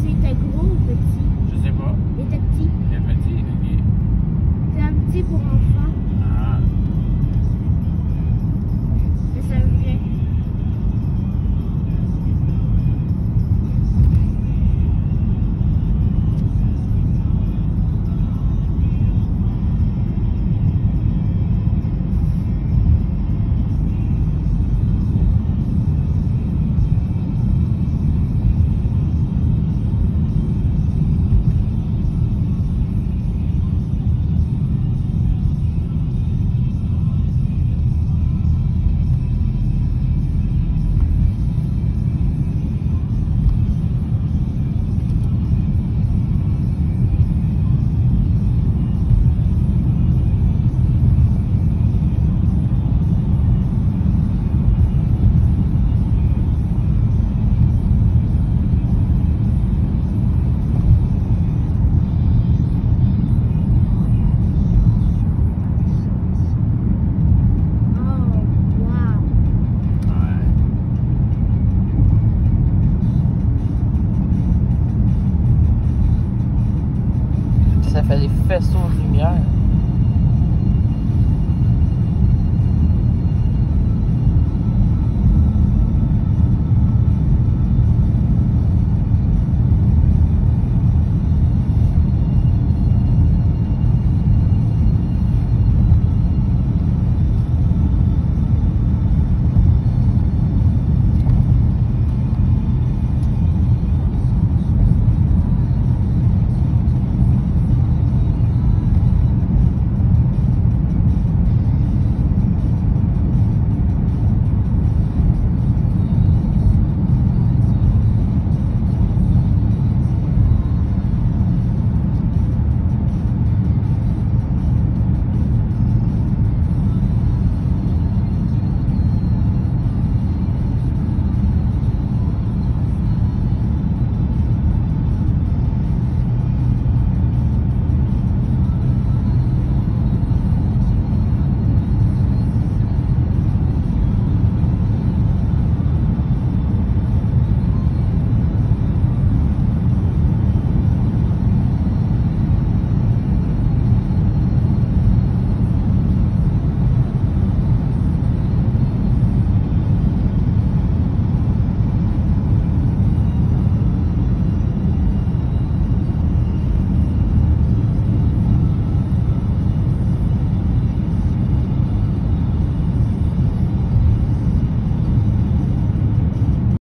suite à gros ça fait des faisceaux de lumière.